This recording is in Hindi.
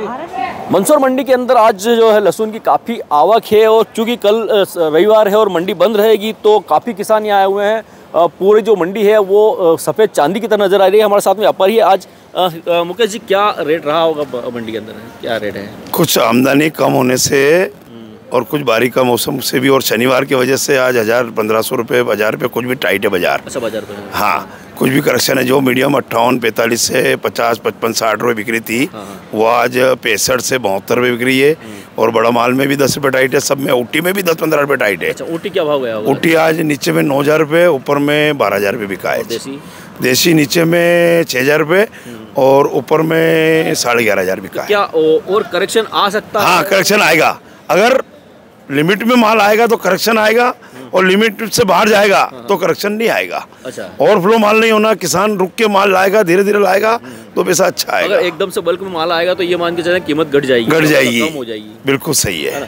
मंदसौर मंडी के अंदर आज जो है लहसुन की काफ़ी आवक है और चूँकि कल रविवार है और मंडी बंद रहेगी तो काफ़ी किसान यहाँ आए हुए हैं। पूरी जो मंडी है वो सफ़ेद चांदी की तरह नज़र आ रही है। हमारे साथ में व्यापारी है आज। मुकेश जी क्या रेट रहा होगा मंडी के अंदर? क्या रेट है? कुछ आमदनी कम होने से और कुछ बारिश का मौसम से भी और शनिवार की वजह से आज हज़ार पंद्रह सौ रुपये बाज़ार पे कुछ भी टाइट है बाज़ार। अच्छा बाज़ार हाँ कुछ भी करेक्शन है जो मीडियम अट्ठावन पैंतालीस से पचास पचपन साठ रुपये बिक्री थी हाँ, हाँ। वो आज पैंसठ से बहत्तर रुपये बिक्री है हम्म। और बड़ा माल में भी दस रुपये टाइट है सब में ऊटी में भी दस पंद्रह रुपये टाइट है। अच्छा, ऊटी क्या भाव गया ऊटी आज नीचे में नौ हज़ार रुपये ऊपर में बारह हज़ार रुपये बिका है। देसी? नीचे में छः हज़ार रुपये हम्म। और ऊपर में साढ़े ग्यारह हज़ार बिका है। क्या और करेक्शन आ सकता है हाँ? करेक्शन आएगा। अगर लिमिट में माल आएगा तो करेक्शन आएगा और लिमिट से बाहर जाएगा तो करेक्शन नहीं आएगा। अच्छा। और फ्लो माल नहीं होना किसान रुक के माल लाएगा धीरे धीरे लाएगा तो पैसा अच्छा आएगा। अगर एकदम से बल्क में माल आएगा तो ये मान के चले कीमत घट जाएगी घट जाएगी हो जाएगी। बिल्कुल सही है।